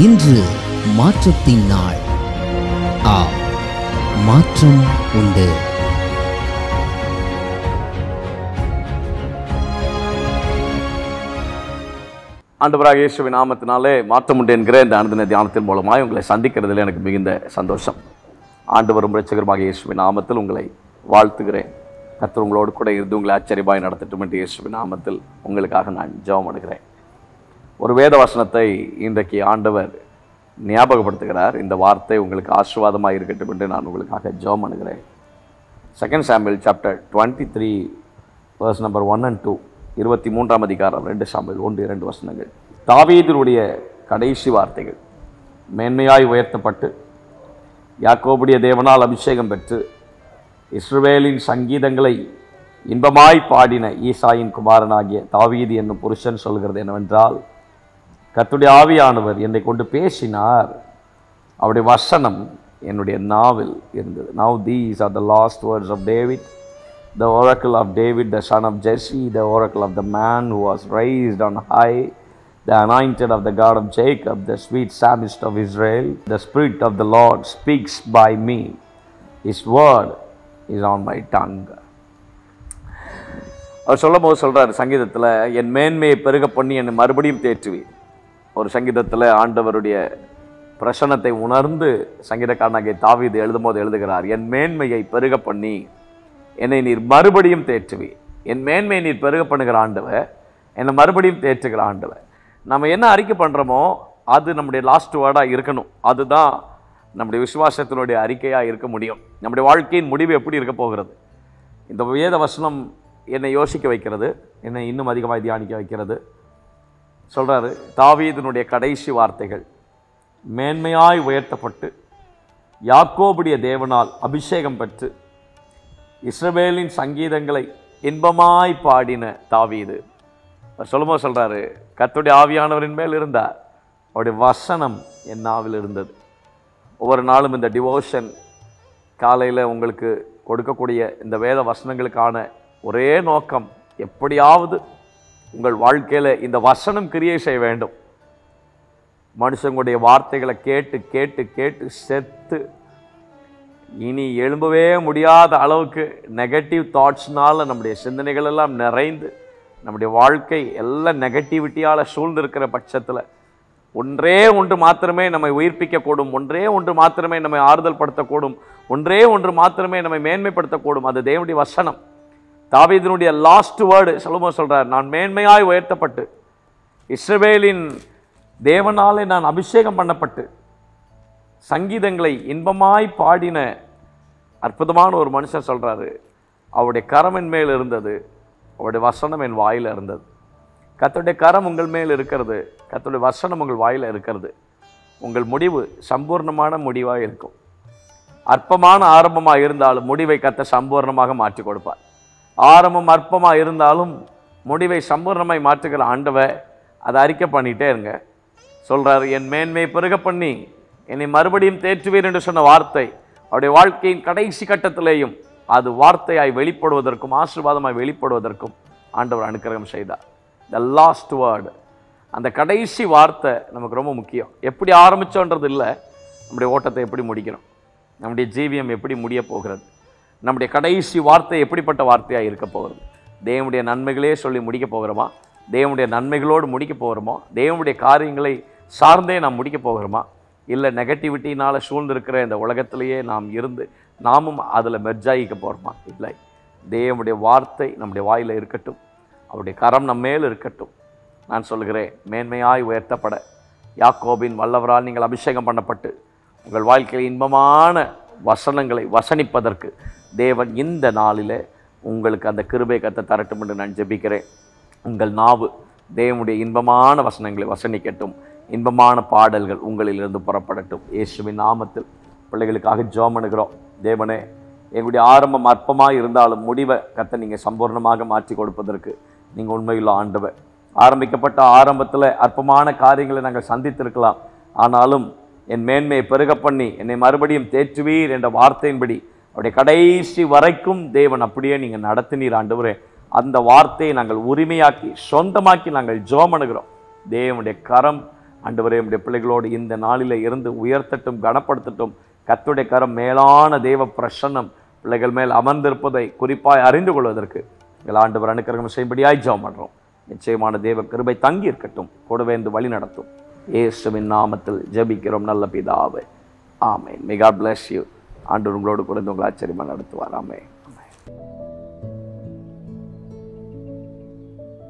இன்று மாற்றத்தின் நாள். ஆ மாற்றம் உண்டு. ஆண்டவராக இயேசுவின் நாமத்தினாலே மாற்றம் உண்டு என்கிற இந்த அனுதின தியானத்தின் மூலமாக உங்களை சந்திக்கிறதுல எனக்கு மிகுந்த சந்தோஷம். ஆண்டவரும் இரட்சகருமாக இயேசுவின் நாமத்தில் உங்களை வாழ்த்துகிறேன். கர்த்தர் உங்களோடு கூட இருந்து உங்களை ஆச்சரியமாய் நடத்தட்டும் என்று இயேசுவின் நாமத்தில் உங்களுக்காக நான் ஜெபம் அடைகிறேன் ஒரு வேத வசனத்தை இன்றைக்கு ஆண்டவர் ஞாபகப்படுத்துகிறார். இந்த வார்த்தை உங்களுக்கு ஆசீர்வாதமாக இருக்கட்டும் என்று நான் உங்களுக்காக ஜோம் அணுகிறேன் second sample chapter twenty three verse number one and two இருபத்தி மூன்றாம் அதிகாரம் ரெண்டு சாம்பிள் ஒன்று இரண்டு வசனங்கள். தாவீதினுடைய கடைசி வார்த்தைகள். மேன்மையாய் உயர்த்தப்பட்டு யாக்கோபுடைய தேவனால் அபிஷேகம் பெற்று இஸ்ரவேலின் சங்கீதங்களை இன்பமாய் பாடின ஈசாயின் குமாரனாகிய தாவீது என்னும் புருஷன் சொல்கிறது என்னவென்றால் கத்துடைய ஆவியானவர் என்னை கொண்டு பேசினார் அவருடைய வசனம் என்னுடைய நாவில் இருந்தது now these are the last words of David the oracle of David the son of Jersey the oracle of the man who was raised on high the anointed of the God of Jacob, the sweet psalmist of Israel the Spirit of the Lord speaks by me is word is on my tongue. அவர் சொல்லும் போது சொல்கிறார் சங்கீதத்தில் என் மேன்மையை பெருக பண்ணி என்னை மறுபடியும் தேற்றுவீர் ஒரு சங்கீதத்தில் ஆண்டவருடைய பிரசனத்தை உணர்ந்து சங்கீதக்காரனாகிய தாவிது எழுதும்போது எழுதுகிறார் என் மேன்மையை பெருக பண்ணி என்னை நீர் மறுபடியும் தேற்றுவி. என் மேன்மையை நீர் பெருக பண்ணுகிற ஆண்டவர் என்னை மறுபடியும் தேற்றுகிற ஆண்டவர். நம்ம என்ன அறிக்கை பண்ணுறோமோ அது நம்முடைய லாஸ்ட் வேர்டாக இருக்கணும். அதுதான் நம்முடைய விசுவாசத்தினுடைய அறிக்கையாக இருக்க முடியும். நம்முடைய வாழ்க்கையின் முடிவு எப்படி இருக்க போகிறது? இந்த வேத வசனம் என்னை யோசிக்க வைக்கிறது என்னை இன்னும் அதிகமாக தியானிக்க வைக்கிறது. சொல்கிறாரு தாவீதனுடைய கடைசி வார்த்தைகள் மேன்மையாய் உயர்த்தப்பட்டு யாக்கோபுடைய தேவனால் அபிஷேகம் பெற்று இஸ்ரவேலின் சங்கீதங்களை இன்பமாய் பாடின தாவீது. சொல்லும்போது சொல்கிறாரு கத்துடைய ஆவியானவரின் மேல் இருந்தார். அவருடைய வசனம் என் நாவில் இருந்தது. ஒவ்வொரு நாளும் இந்த டிவோஷன் காலையில் உங்களுக்கு கொடுக்கக்கூடிய இந்த வேத வசனங்களுக்கான ஒரே நோக்கம் எப்படியாவது உங்கள் வாழ்க்கையில் இந்த வசனம் கிரியை செய்ய வேண்டும். மனுஷங்களுடைய வார்த்தைகளை கேட்டு கேட்டு கேட்டு செத்து இனி எழும்பவே முடியாத அளவுக்கு நெகட்டிவ் தாட்ஸ்னால் நம்முடைய சிந்தனைகள் எல்லாம் நிறைந்து நம்முடைய வாழ்க்கை எல்லாம் நெகட்டிவிட்டியால் சூழ்ந்திருக்கிற பட்சத்தில் ஒன்றே ஒன்று மாத்திரமே நம்மை உயிர்ப்பிக்கக்கூடும் ஒன்றே ஒன்று மாத்திரமே நம்மை ஆறுதல் படுத்தக்கூடும் ஒன்றே ஒன்று மாத்திரமே நம்மை மேன்மைப்படுத்தக்கூடும். அது தேவனுடைய வசனம். தாவீதனுடைய லாஸ்ட் வேர்டு சொல்லுமோ சொல்கிறார் நான் மேன்மையாய் உயர்த்தப்பட்டு இஸ்ரவேலின் தேவனாலே நான் அபிஷேகம் பண்ணப்பட்டு சங்கீதங்களை இன்பமாய் பாடின அற்புதமான ஒரு மனுஷன் சொல்கிறாரு அவருடைய கரம் என் மேல் இருந்தது அவருடைய வசனம் என் வாயில் இருந்தது. கத்துடைய கரம் உங்கள் மேல் இருக்கிறது கத்துடைய வசனம் உங்கள் வாயில் இருக்கிறது. உங்கள் முடிவு சம்பூர்ணமான முடிவாக இருக்கும். அற்பமான ஆரம்பமாக இருந்தாலும் முடிவை கத்த சம்பூர்ணமாக மாற்றி கொடுப்பார். ஆரம்பம் அற்பமாக இருந்தாலும் முடிவை சம்பூர்ணமாய் மாற்றுகிற ஆண்டவை அதை அறிக்கை பண்ணிகிட்டே இருங்க. சொல்கிறார் என் மேன்மை பெருக பண்ணி என்னை மறுபடியும் தேற்றுவீர் என்று சொன்ன வார்த்தை அவருடைய வாழ்க்கையின் கடைசி கட்டத்திலேயும் அது வார்த்தையாய் வெளிப்படுவதற்கும் ஆசீர்வாதமாய் வெளிப்படுவதற்கும் ஆண்டவர் அனுக்கிரகம் செய்தார். த லாஸ்ட் வேர்டு அந்த கடைசி வார்த்தை நமக்கு ரொம்ப முக்கியம். எப்படி ஆரம்பித்தோன்றது இல்லை நம்முடைய ஓட்டத்தை எப்படி முடிக்கிறோம் நம்முடைய ஜீவியம் எப்படி முடிய போகிறது? நம்முடைய கடைசி வார்த்தை எப்படிப்பட்ட வார்த்தையாக இருக்க போகிறது தேவனுடைய நன்மைகளே சொல்லி முடிக்க போகிறோமா? தேவனுடைய நன்மைகளோடு முடிக்க போகிறோமா? தேவனுடைய காரியங்களை சார்ந்தே நாம் முடிக்க போகிறோமா? இல்லை நெகட்டிவிட்டினால் சூழ்ந்திருக்கிற இந்த உலகத்திலேயே நாம் இருந்து நாமும் அதில் மெர்ஜாயிக்க போகிறோமா? இல்லை. தேவனுடைய வார்த்தை நம்முடைய வாயில் இருக்கட்டும். அவருடைய கரம் நம்ம மேல் இருக்கட்டும். நான் சொல்கிறேன் மேன்மையாய் உயர்த்தப்பட. யாக்கோபின் வல்லவரால் நீங்கள் அபிஷேகம் பண்ணப்பட்டு உங்கள் வாழ்க்கையில் இன்பமான வசனங்களை வசனிப்பதற்கு தேவன் இந்த நாளில் உங்களுக்கு அந்த கிருபை கத்தை தரட்டும் என்று நான் ஜெபிக்கிறேன். உங்கள் நாவு தேவனுடைய இன்பமான வசனங்களை வசனிக்கட்டும். இன்பமான பாடல்கள் உங்களிலிருந்து புறப்படட்டும். இயேசுவின் நாமத்தில் பிள்ளைகளுக்காக ஜோமனுகிறோம் தேவனே எங்களுடைய ஆரம்பம் அற்பமாக இருந்தாலும் முடிவை கத்தை நீங்கள் சம்பூர்ணமாக மாற்றி கொடுப்பதற்கு நீங்கள் உண்மையுள்ள ஆண்டவர். ஆரம்பிக்கப்பட்ட ஆரம்பத்தில் அற்பமான காரியங்களை நாங்கள் சந்தித்திருக்கலாம். ஆனாலும் என் மேன்மையை பெருக பண்ணி என்னை மறுபடியும் தேற்றுவீர் என்ற வார்த்தையின்படி அவருடைய கடைசி வரைக்கும் தேவன் அப்படியே நீங்கள் நடத்தினீர் ஆண்டவரே. அந்த வார்த்தையை நாங்கள் உரிமையாக்கி சொந்தமாக்கி நாங்கள் ஜோம் அணுகிறோம் தேவனுடைய கரம் ஆண்டவரே நம்முடைய பிள்ளைகளோடு இந்த நாளில் இருந்து உயர்த்தட்டும் கனப்படுத்தட்டும். கத்துடைய கரம் மேலான தேவ பிரசன்னம் பிள்ளைகள் மேல் அமர்ந்திருப்பதை குறிப்பாய் அறிந்து கொள்வதற்கு எங்கள் ஆண்டவர் அனுக்கிரகம் செய்யும்படியாய் ஜெபம் பண்றோம். நிச்சயமான தேவ கிருபை தங்கி இருக்கட்டும் கூடவே இருந்து வழி நடத்தும். இயேசுவின் நாமத்தில் ஜெபிக்கிறோம் நல்ல பிதாவே. ஆமை மே காட் பிளஸ் யூ ஆண்டு உங்களோடு குறைந்து உங்களை ஆச்சரியமாக நடத்துவாராமே